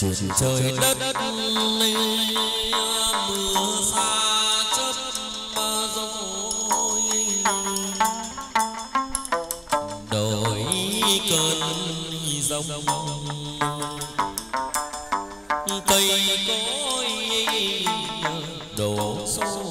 trên trời đất linh mưa xa chất rồi. Đổi cơn rông cây cối đổ xôi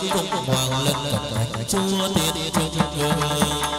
cung hoàng linh thập chúa tiên trung hương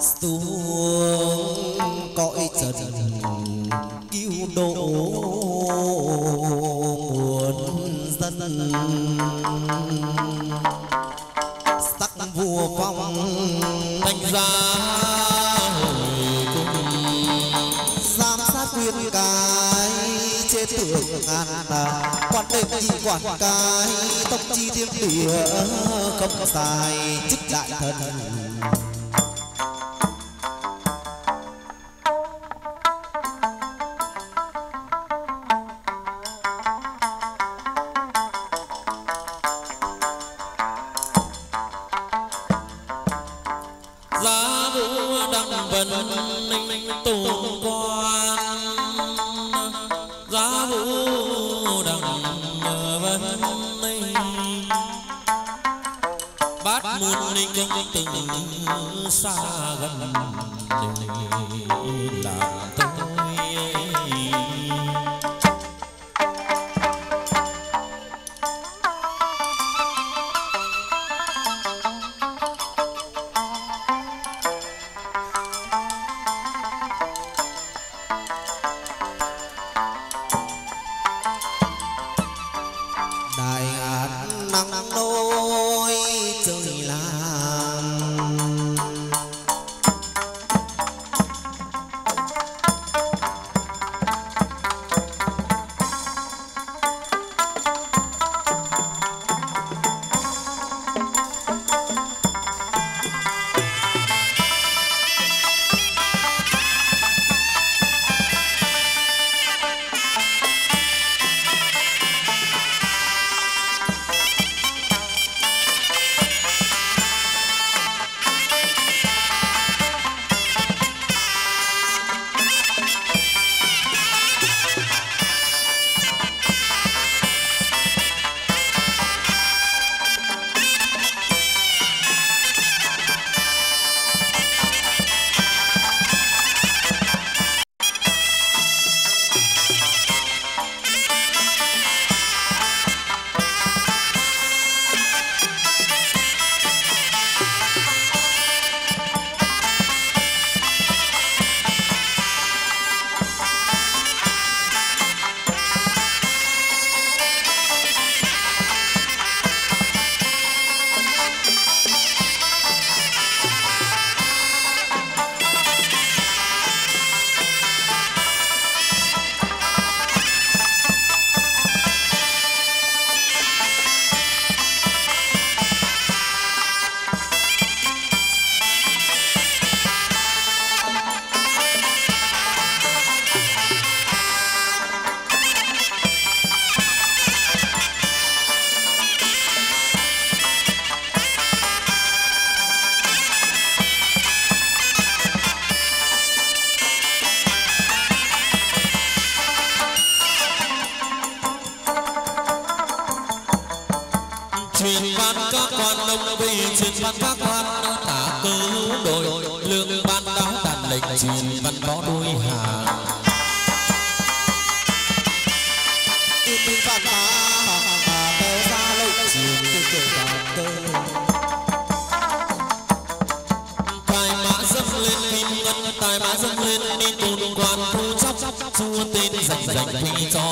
xuống cõi trần cứu độ muôn dân sắc vua phong thành giá giám sát quyên cái chế thượng ngàn quan đêm chi quản cai tông chi thiên địa không có tài chức đại thần 你走。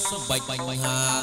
Sông bạch bạch hạt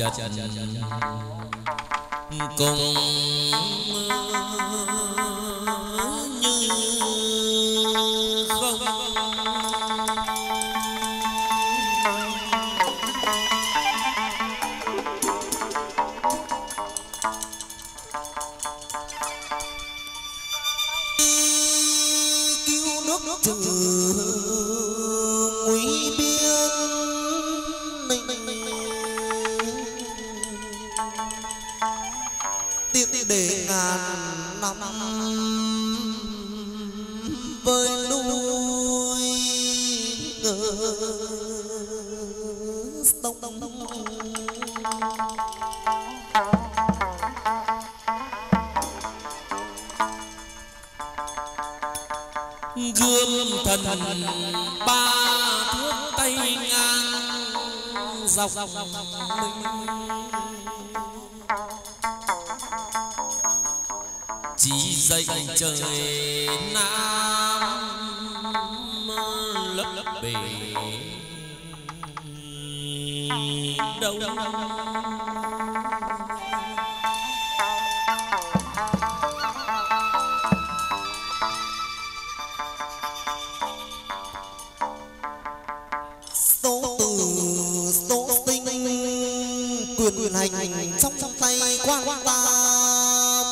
家家家家 quyền quyền hành trong trong tay quang tam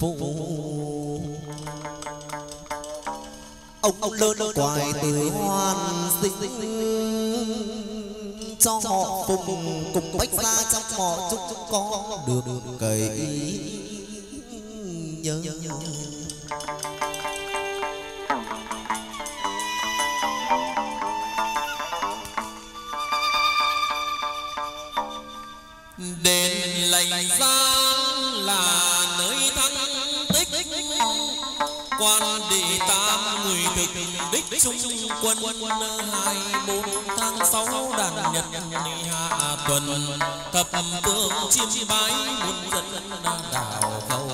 phụ ông ông lớn quài từ hoan sinh cho họ cùng cùng bách ra trong họ chúc có được cày nhớ nhớ. Lành giang là nơi thắng tích. Quan đệ tam người thực đích trung quân hai bốn tháng sáu đàn nhật hạ tuần, thập phương chiêm bái muôn dân đảo cầu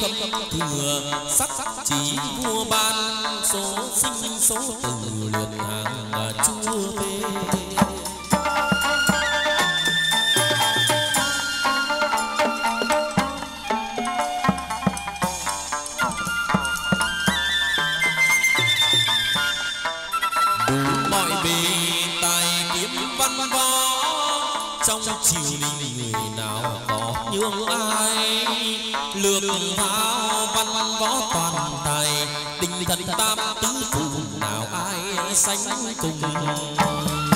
khâm thừa sắc chỉ vua ban số sinh số tử liệt hàng chúa về. Tam tứ phủ nào ai sánh cùng.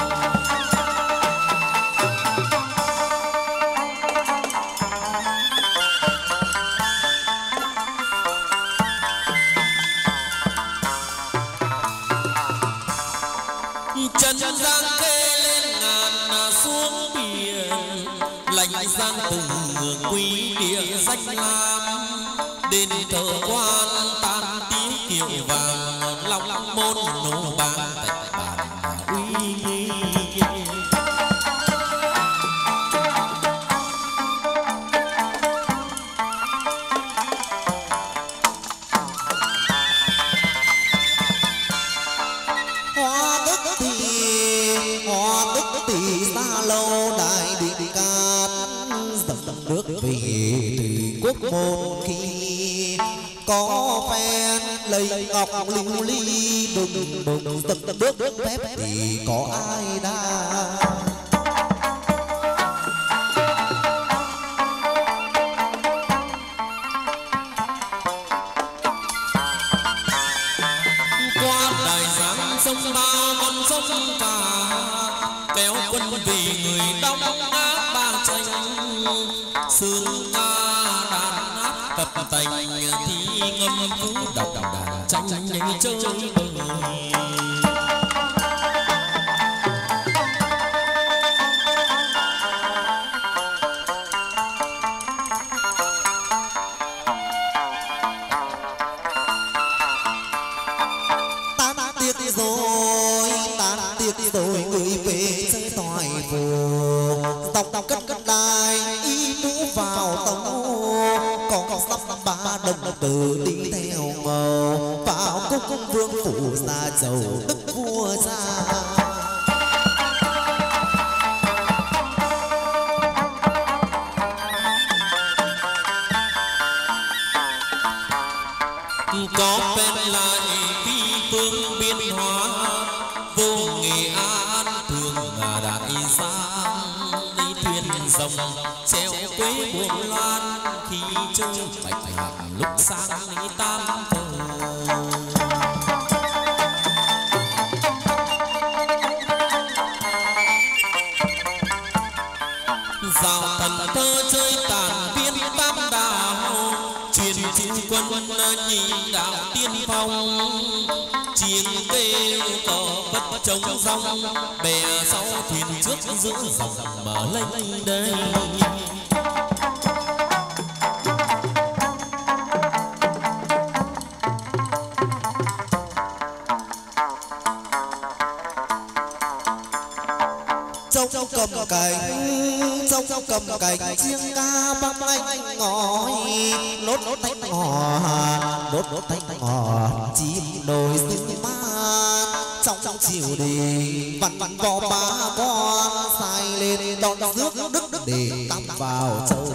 喜欢。Ngọc lưu ly, đùng đùng bước bể phép. Thì có ai đã qua đại giang sông ba, con sông cả. Kéo quân vì người đông áp ba tranh. Sương tành thi ngâm vũ đọc đàn tranh nhanh chơi bời từ tử theo màu vào cung cung vương phủ ra giàu đức vua ra. Bất rong, Bè sau thuyền trước giữa dòng mở lênh đây trong cầm cành, trong cầm cành chiêng ca băng anh ngói nốt nốt thanh ngò, nốt nốt thanh ngò chim chiều đi vặn vặn vò ba con sai lên đón rước đức để tắm vào châu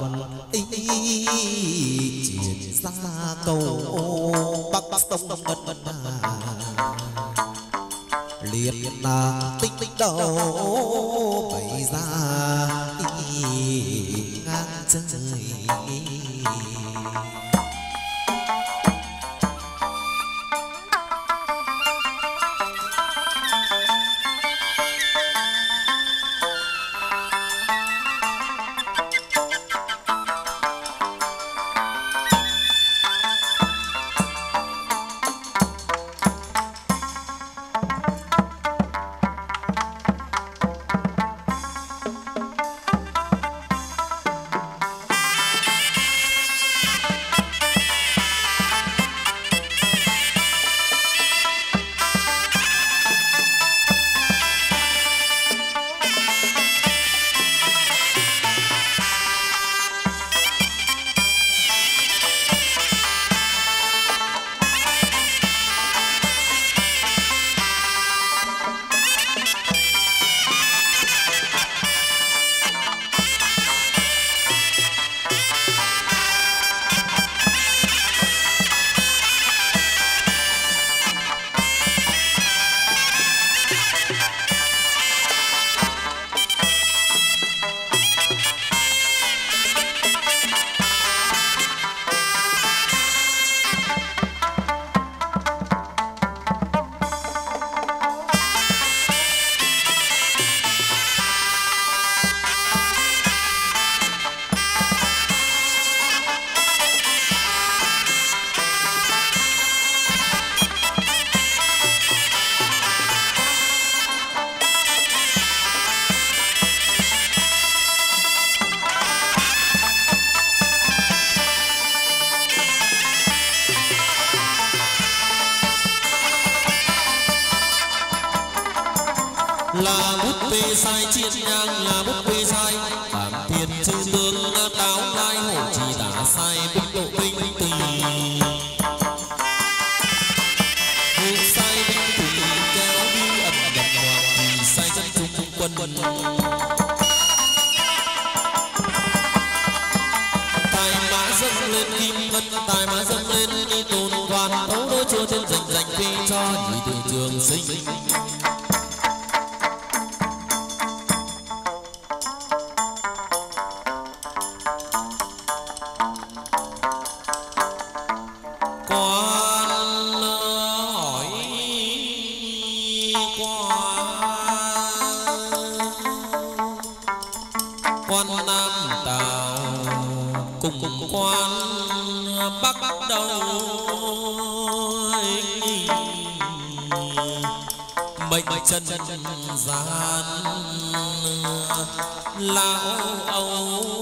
còn ý chuyển ra cầu ô bắc sông mật mật liền là tinh tinh đầu. Quan, quan Nam Tào cùng quan Bắc Đẩu mệnh mệnh chân gian lão âu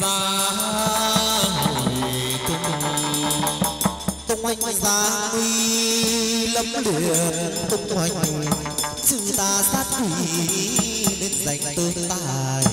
giá hồi tung. Tung anh giá nguy lâm liền tung anh chữ ta sát quỷ nên giành tương tài.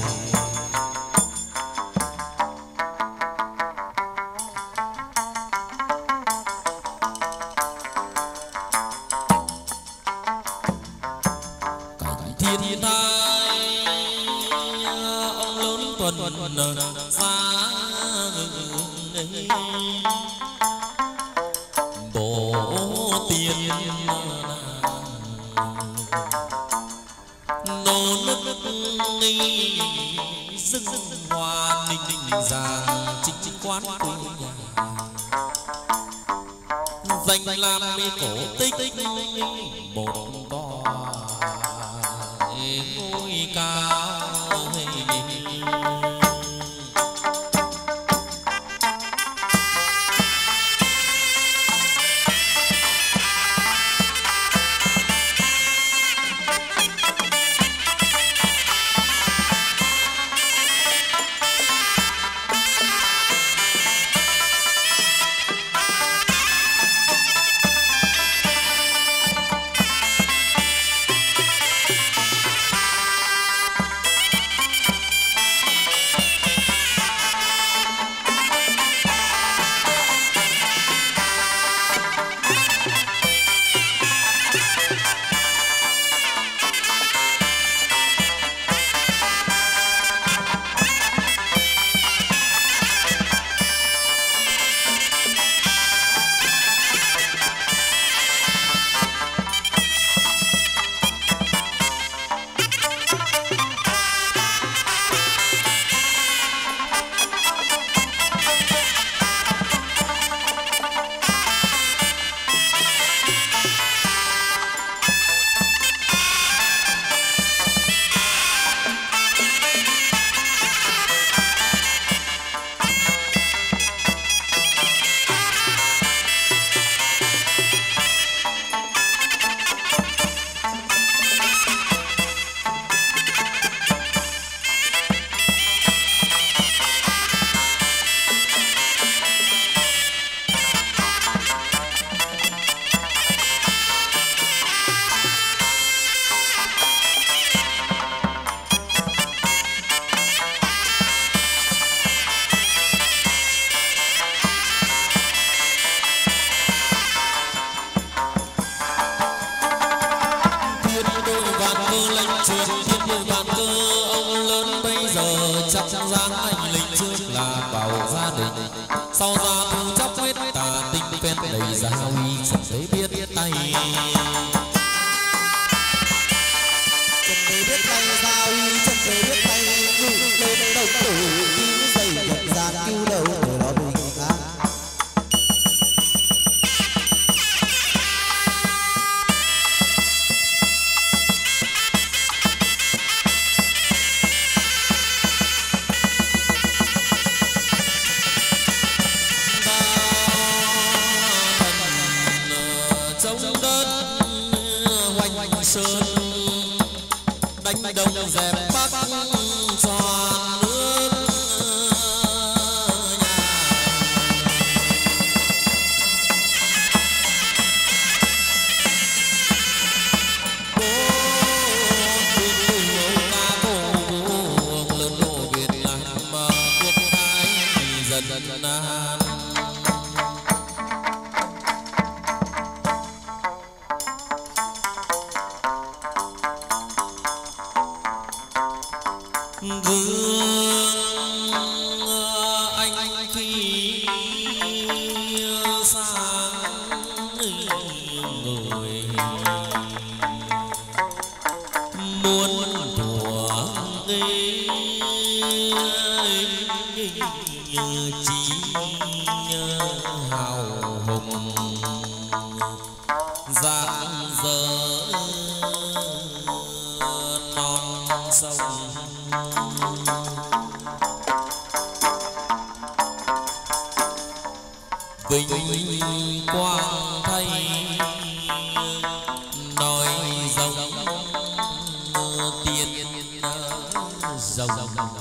zone. zone.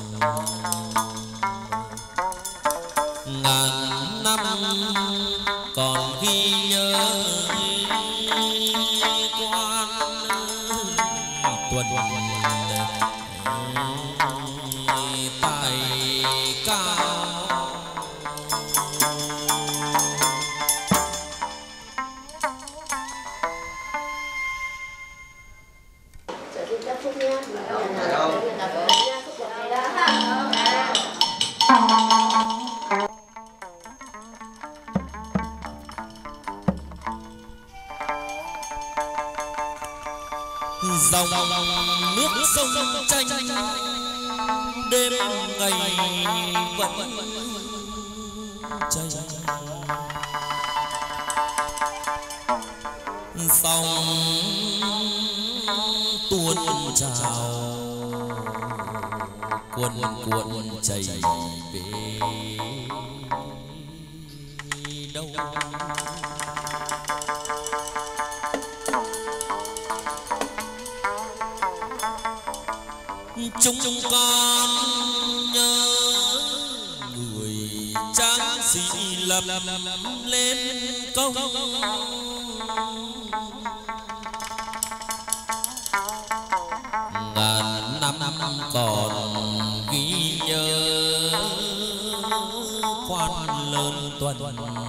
断断断。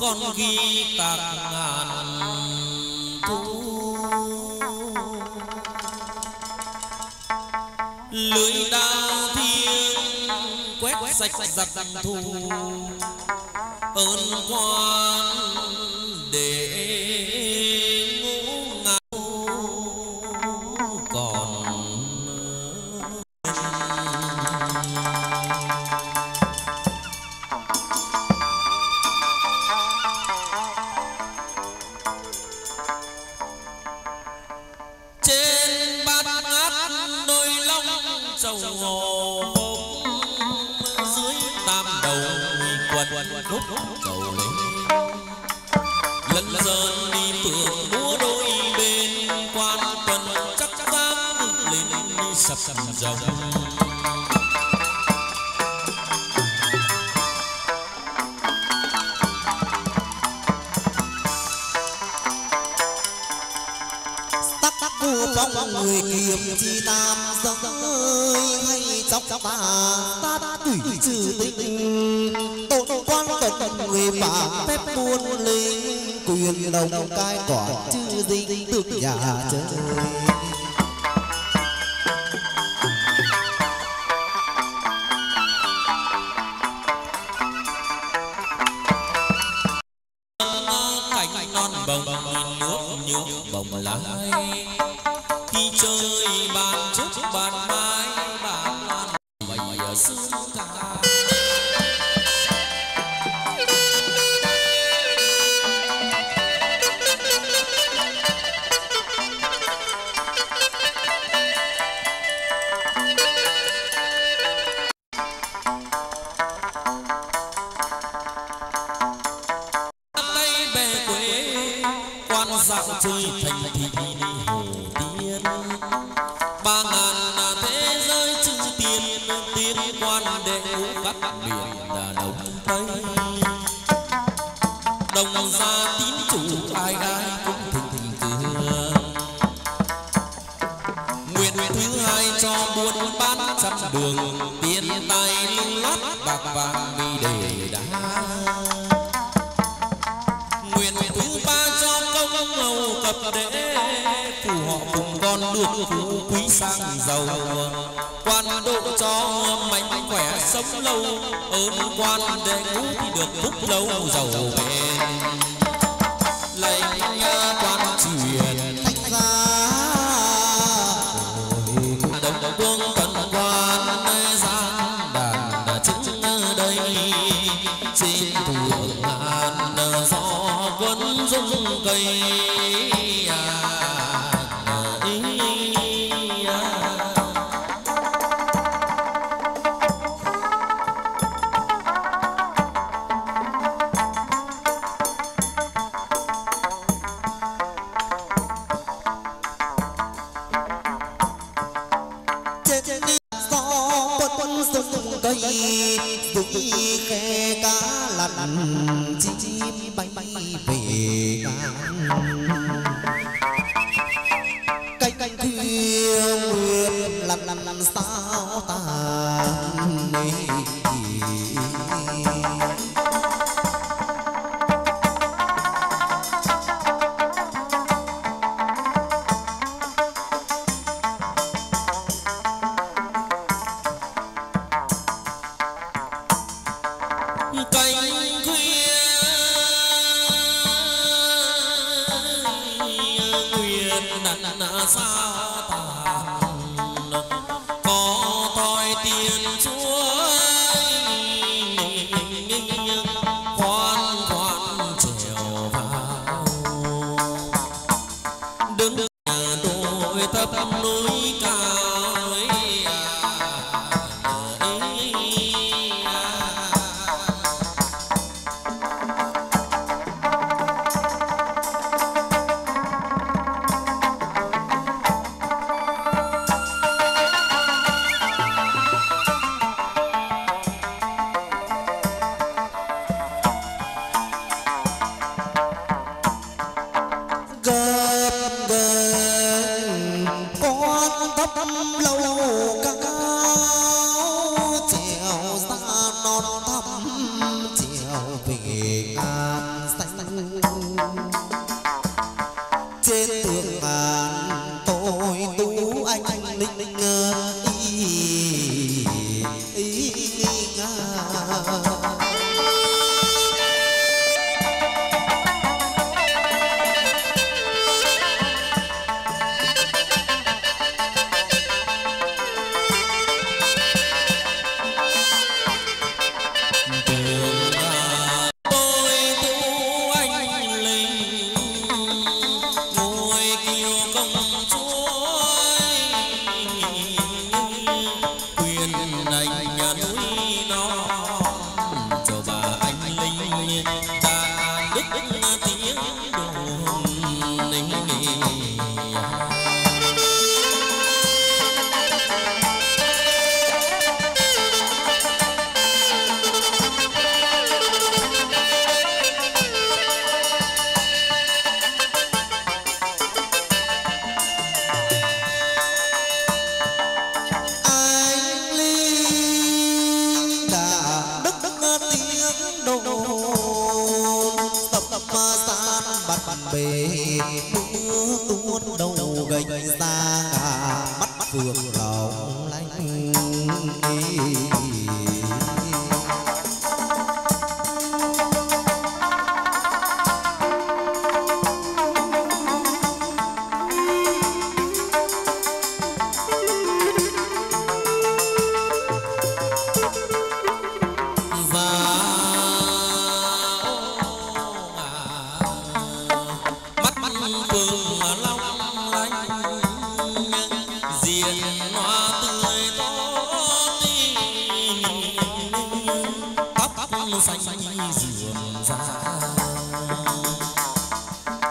con ghi tạc ngàn thu. Lưới đa thiêng quét sạch giặc thù ơn quan rồng tắc tắc cô bóng người kiềm chi tam dốc ơi hay chóc chóc ta tát tủy tình tôn quan vật người bà phép buôn linh quyền đồng cai quả chư dinh tự nhà trời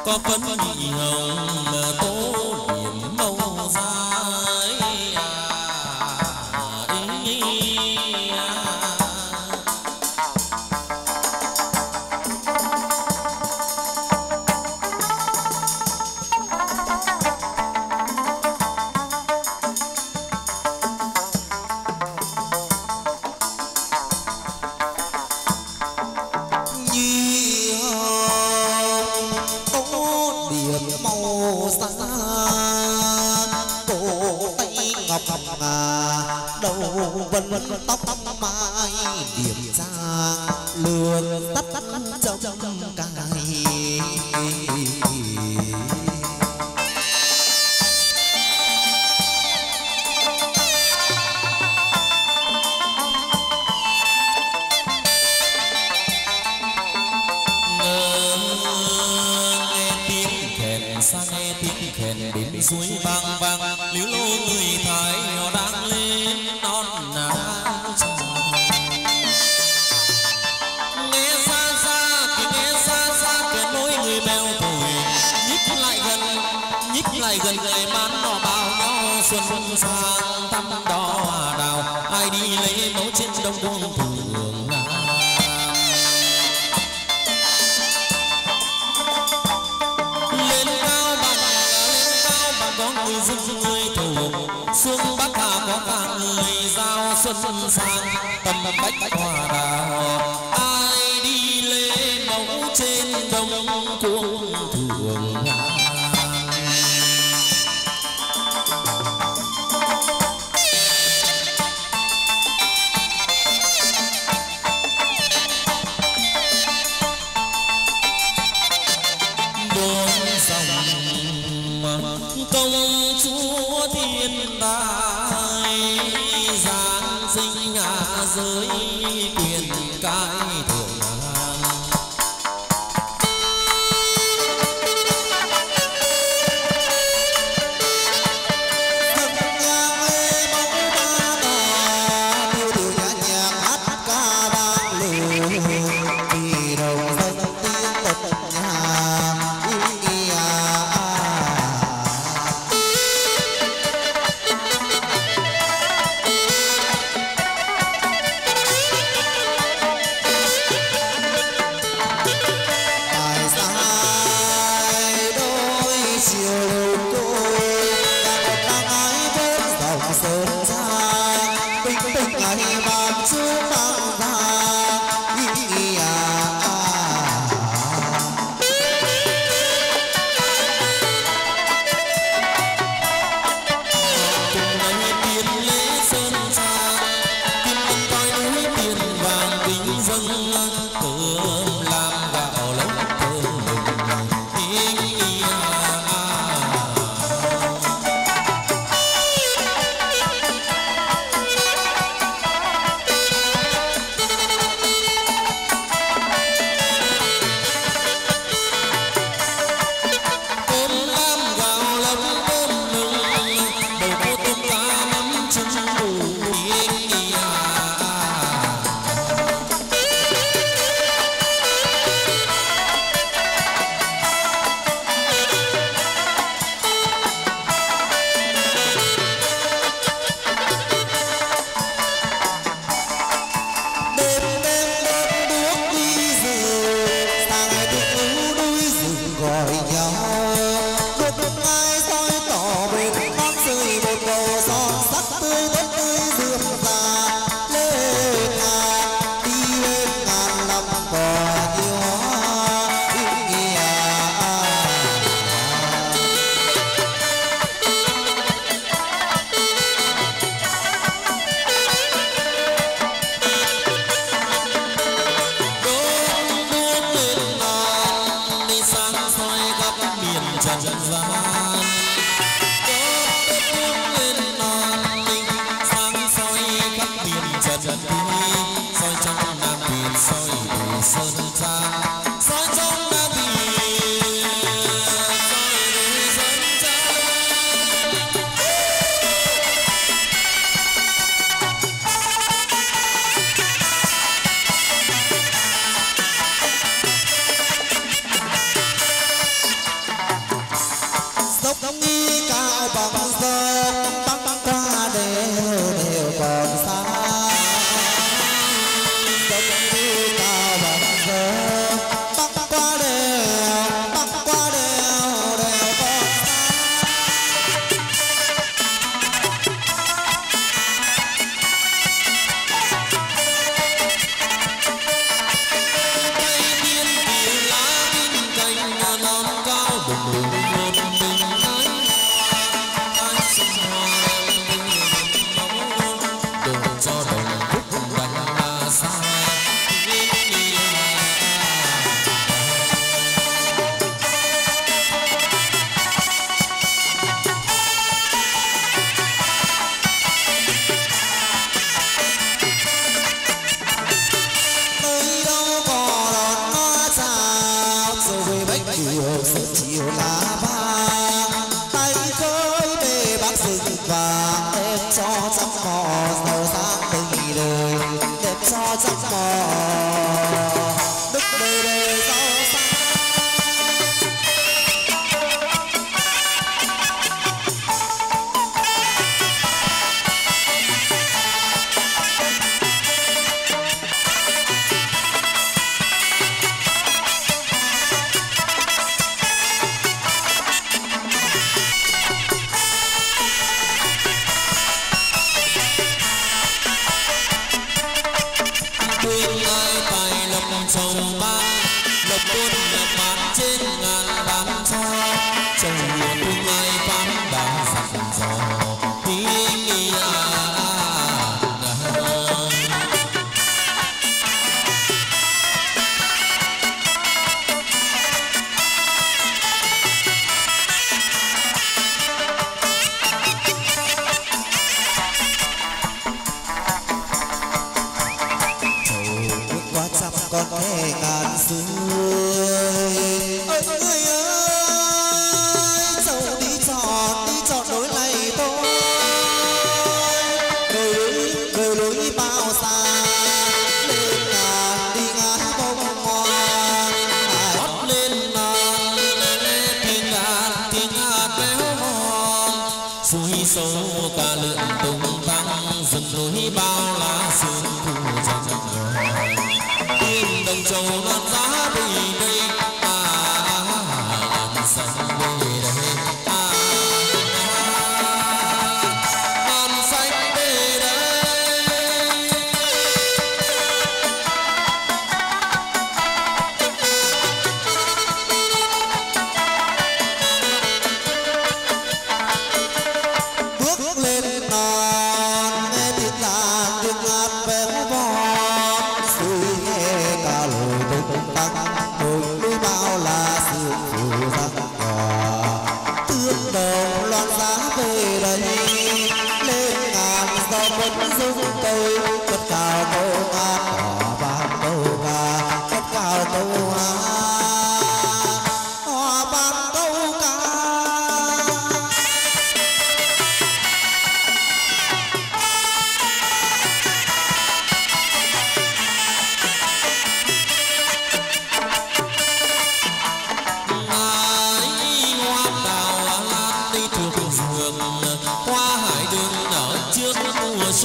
có phấn nhị hồng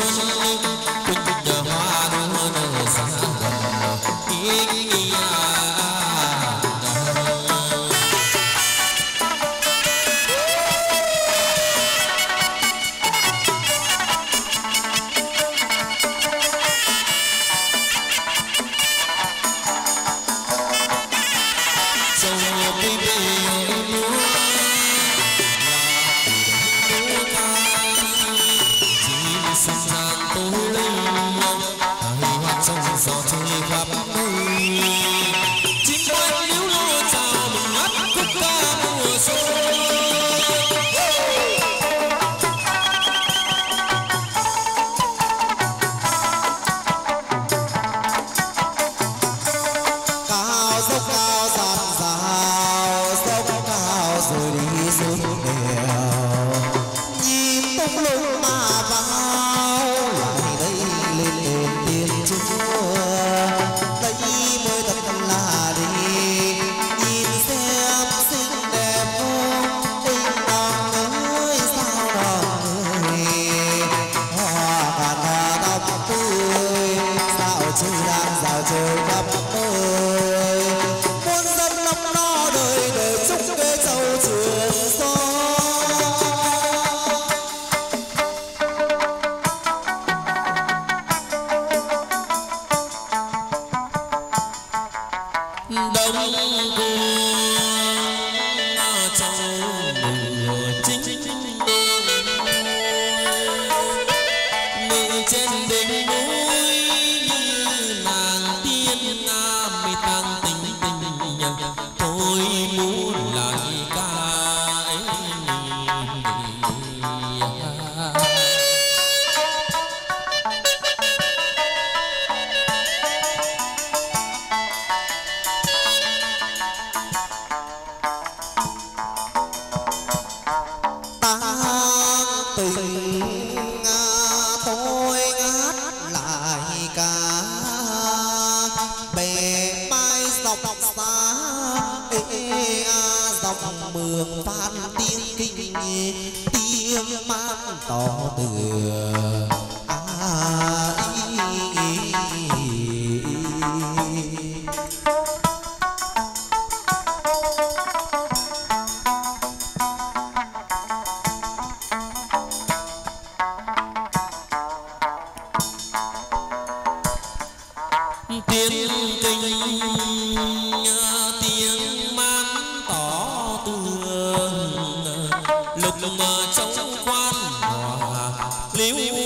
mùa blue.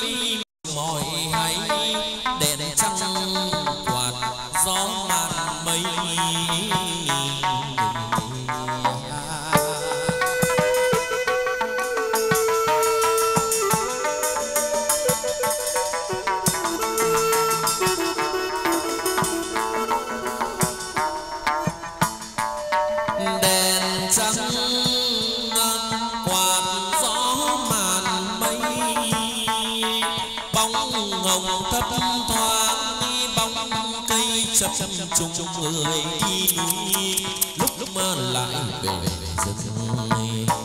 ly mọi hay chung người đi lúc lúc mơ lại về dân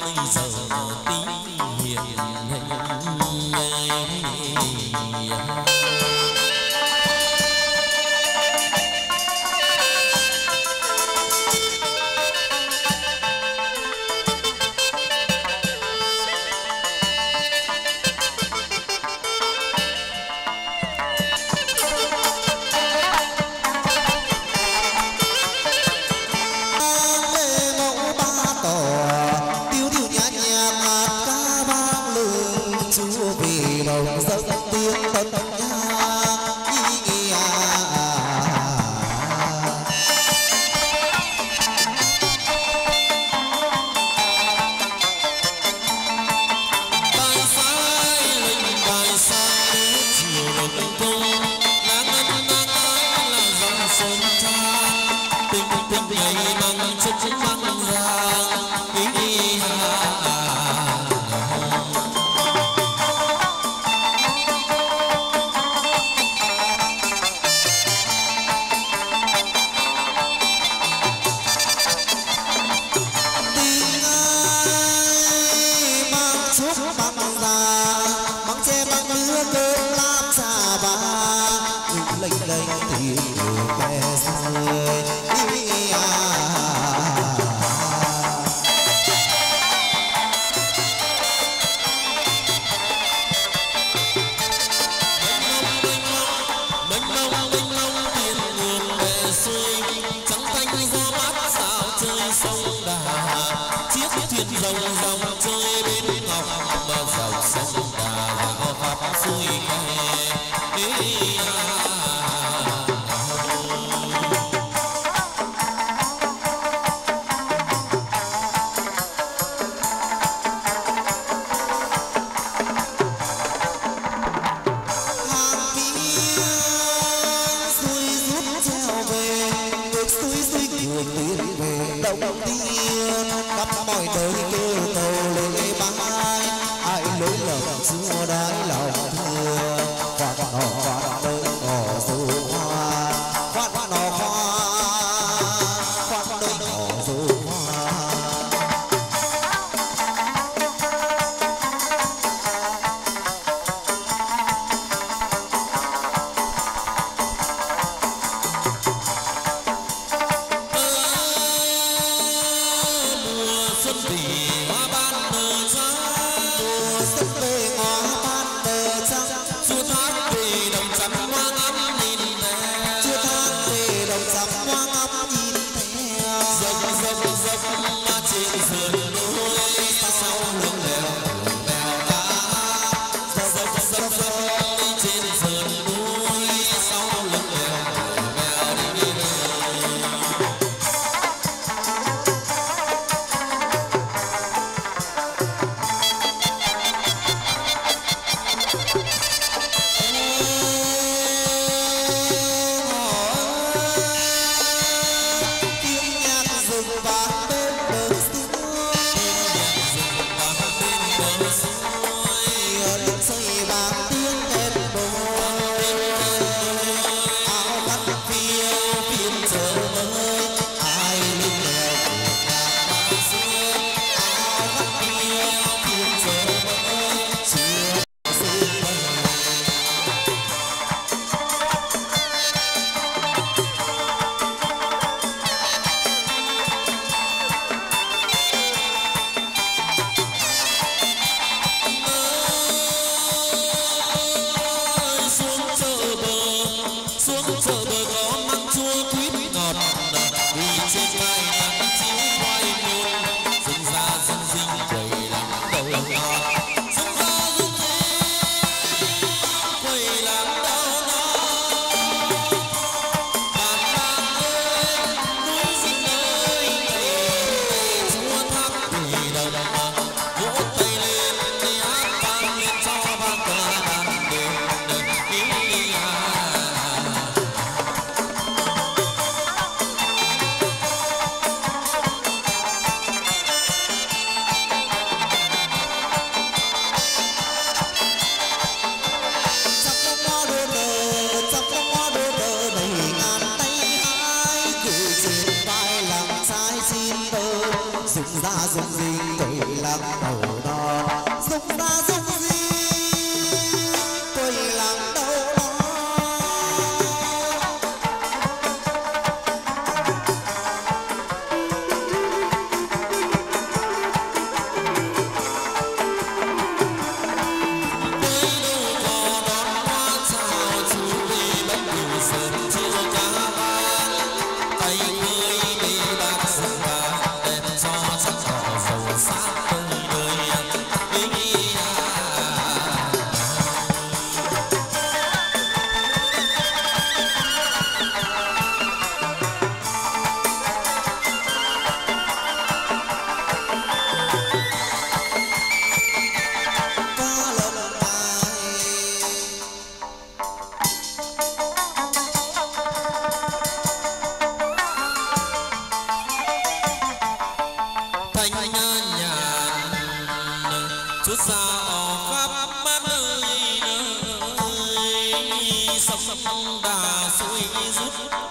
đêm giờ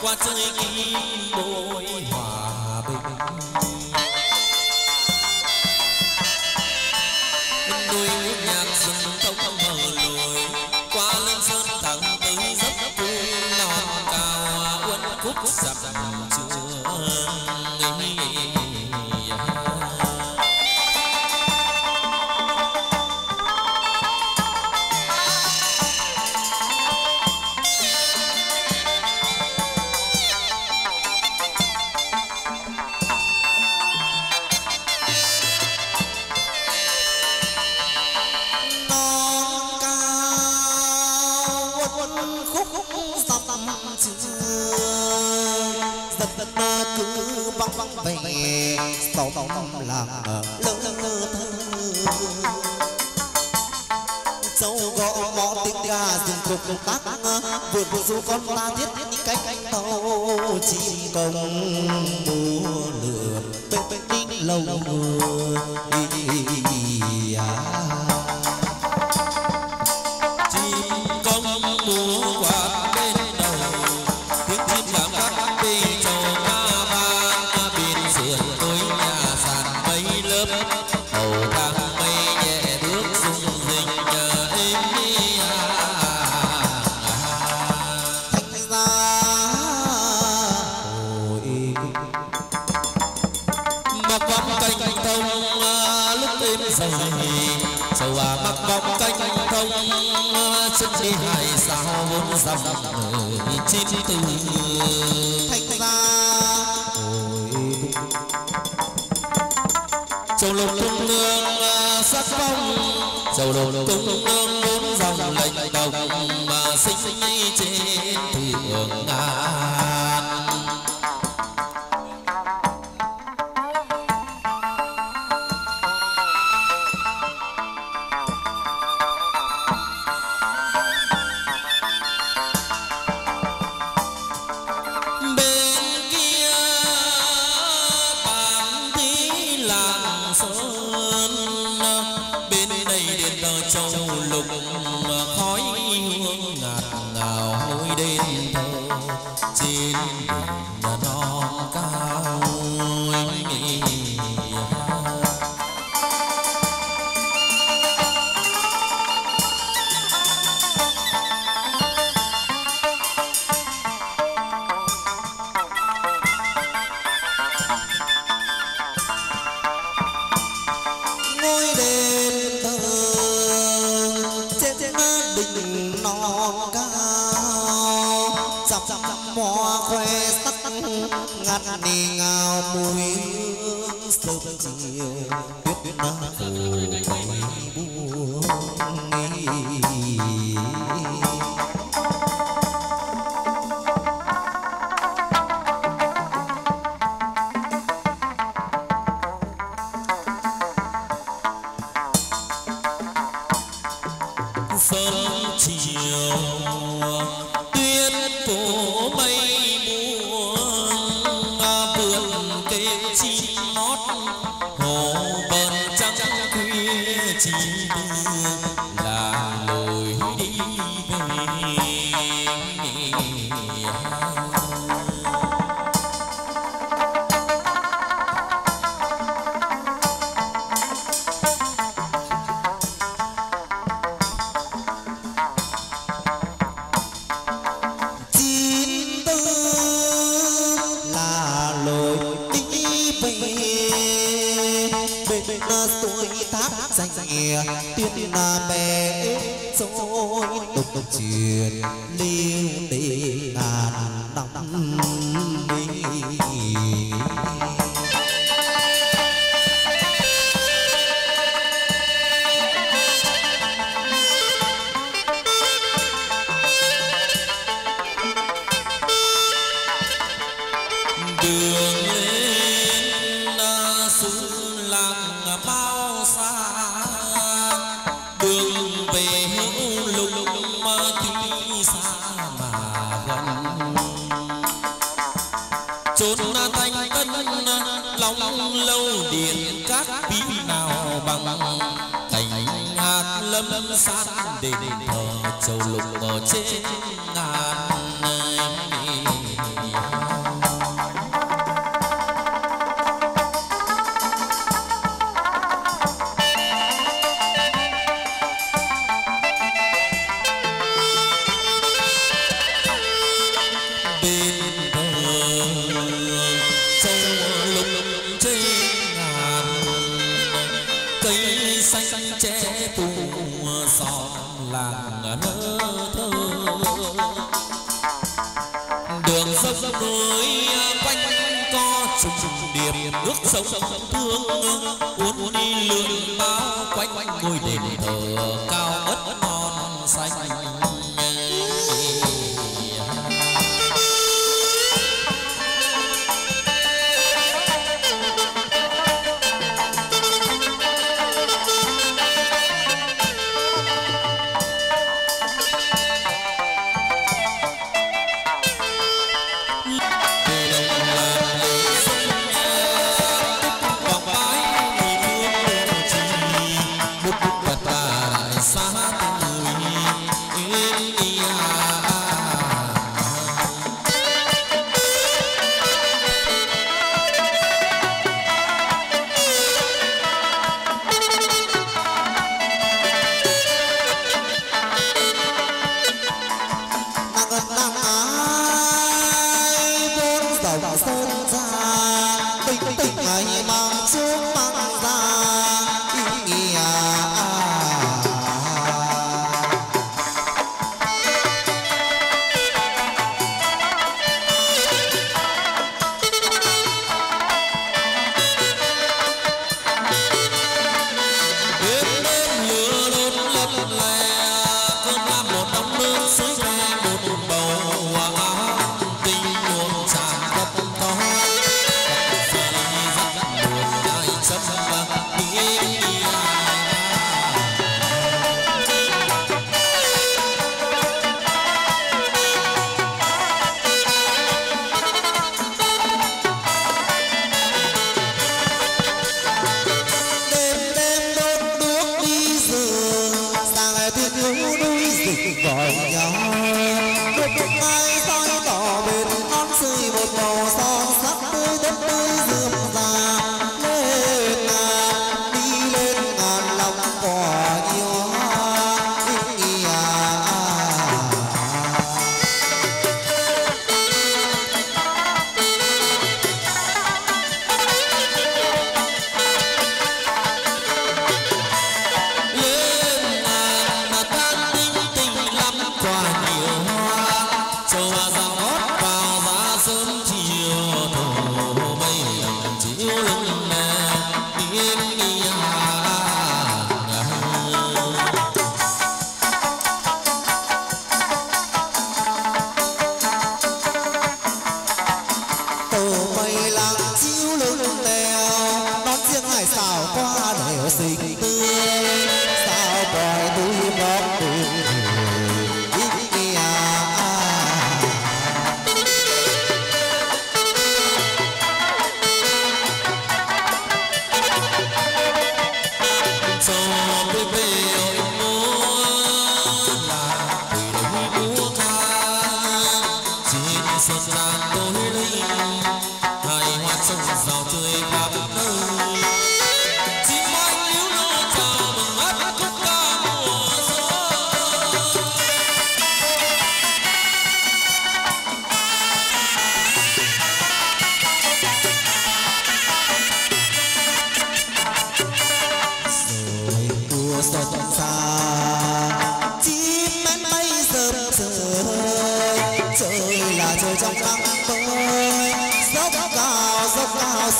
qua chơi kim bồi về sống làm lỡ lỡ thơ sâu gõ mõ tiếng gà dùng cục công tác vượt vượt du con ta thiết những cánh cánh tàu chim công mùa lửa bên bên tinh lâu đi dòng đời trên tình thành ra châu lục cung nương à, sắc phong châu lục cung nương bốn dòng lệnh đồng mà sinh trên thượng ngàn non cao dọc mò khoe sắc ngắt đi ngào mùi hương sớm chiều tuyết tuyết nắng buồn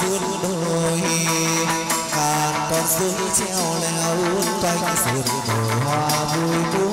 suốt đôi khàn con dưới treo leo uốn quanh sườn đồi hoa vui vui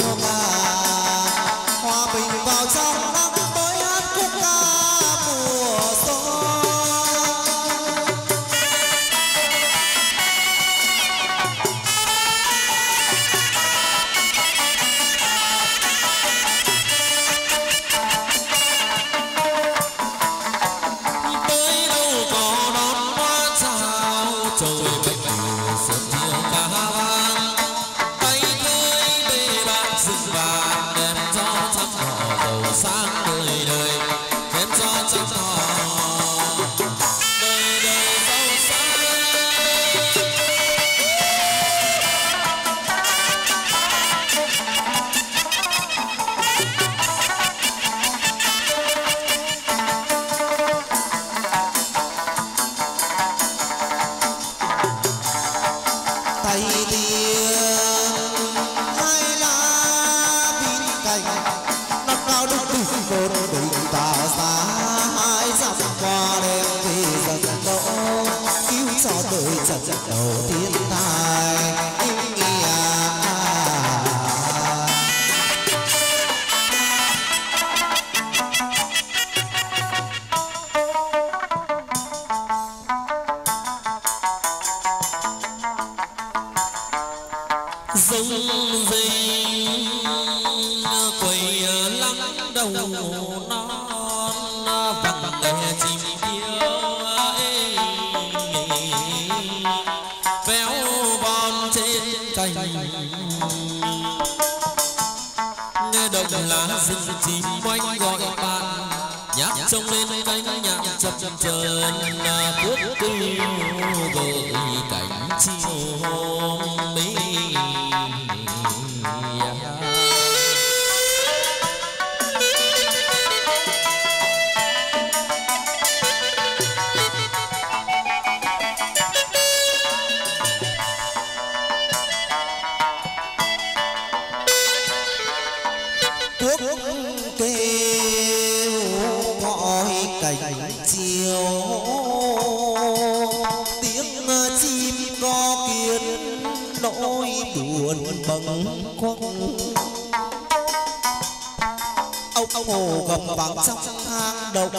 ông hồ gầm vắng trong hang động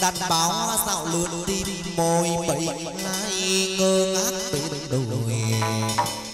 đàn báo dạo lượn tim môi bẫy lai ngơ ngác bên đồi.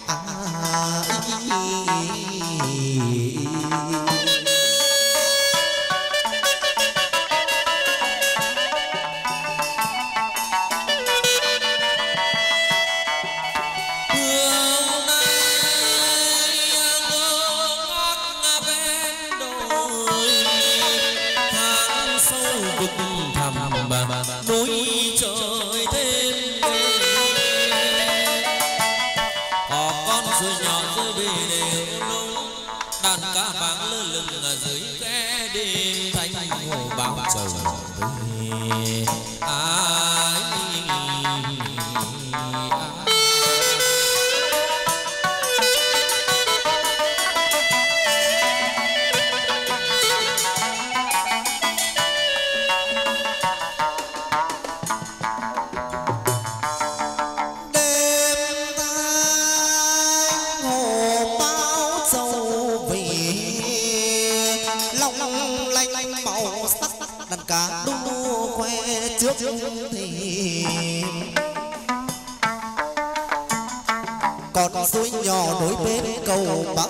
bắc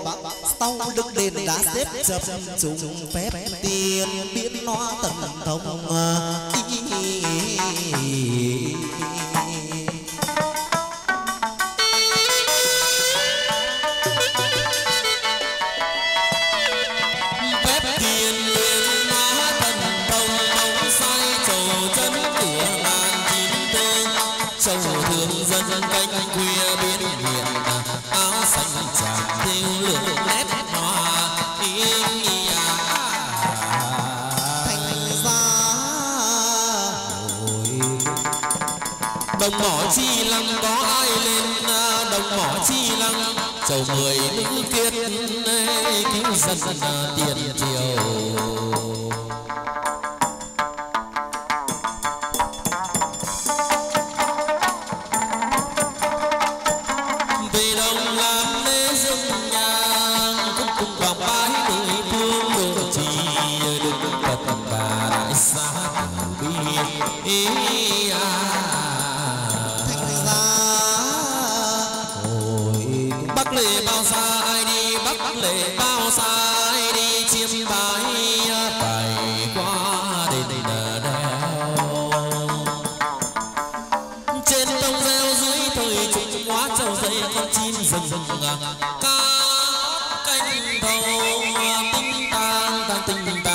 sau đức đền đã xếp dập chúng phép tiền biết nó tận thông. Tang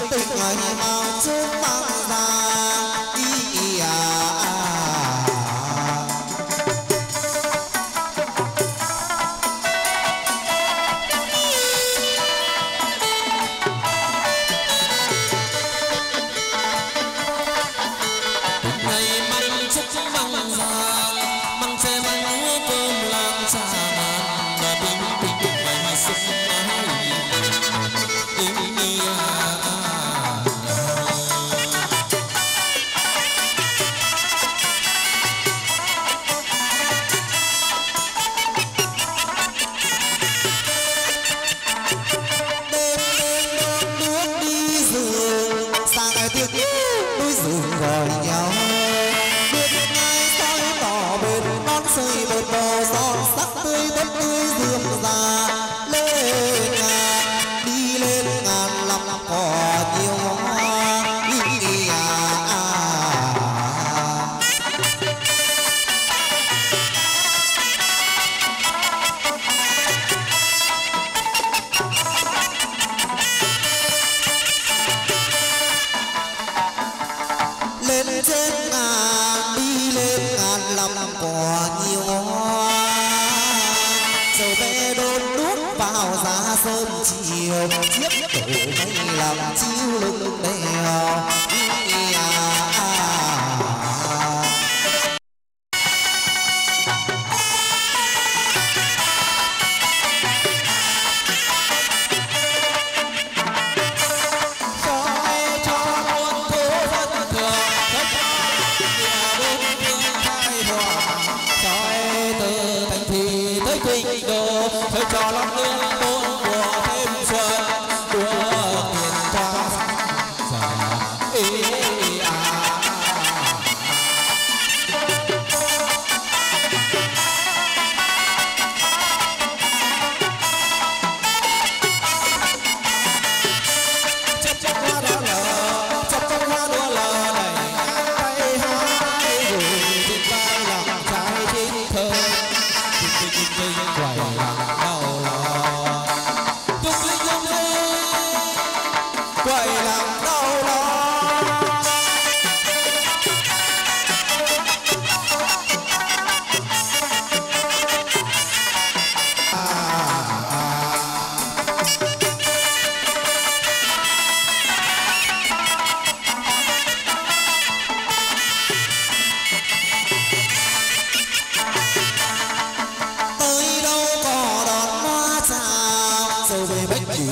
tình ngày tinh ngày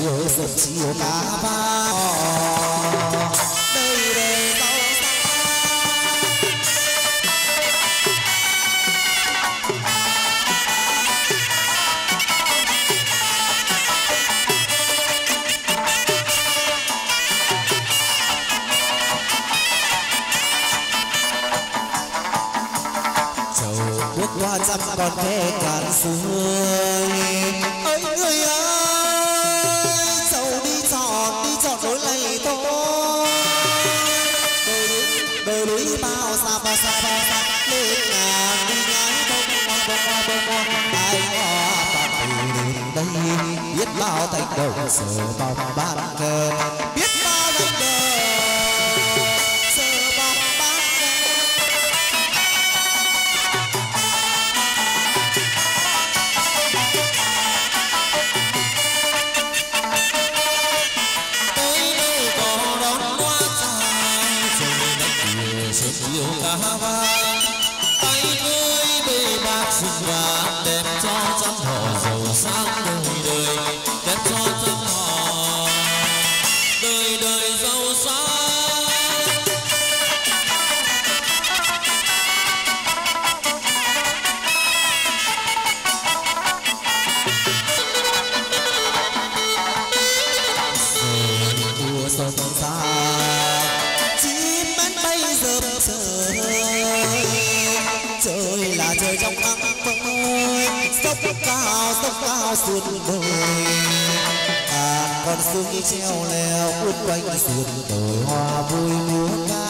我是大宝贝走过高山不艰辛 bao xa bao xa bao xa nước ngàn đi ngái bông bông bông bông bông ai ngò tạt từ đây biết bao thành đồng sở bao bán cờ biết suốt đời à con sương treo leo uốn quanh suốt đời hoa vui múa ca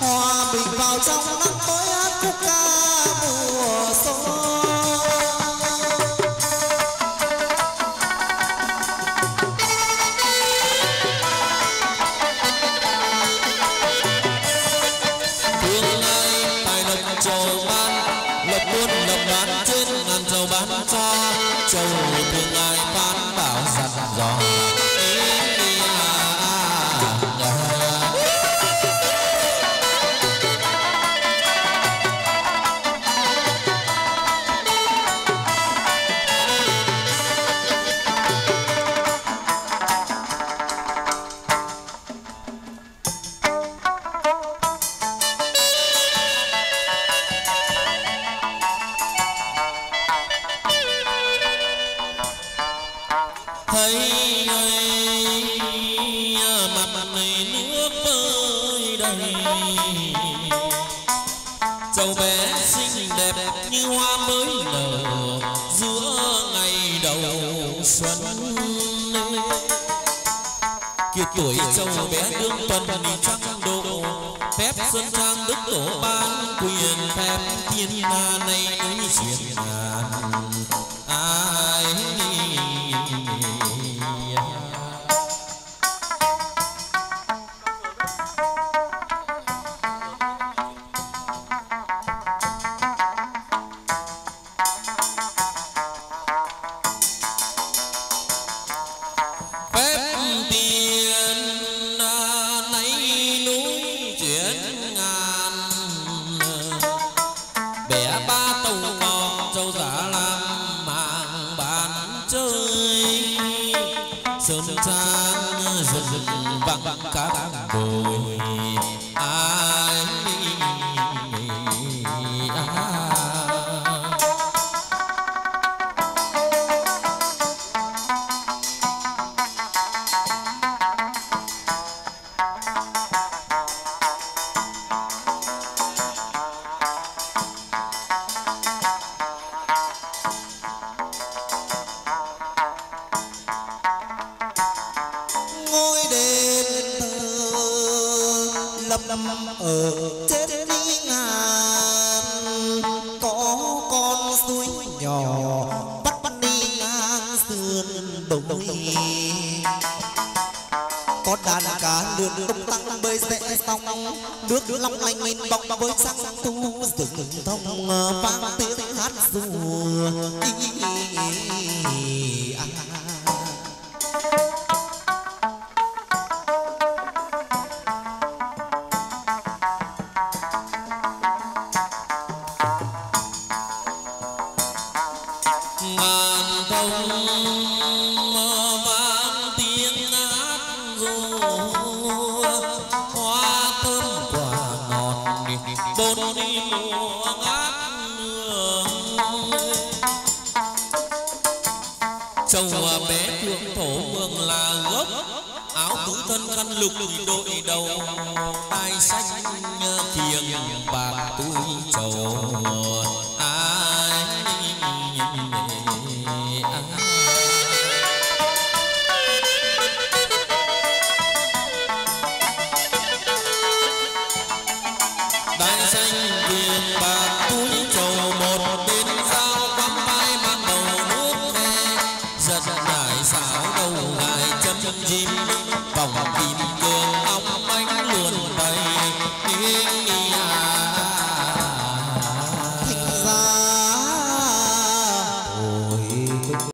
hòa bình vào trong nắng tối hát khúc ca xuân kia tuổi châu bé đương tuần trăng độ, phép xuân trang đức tổ ban quyền phép thiên na này nói chuyện ngàn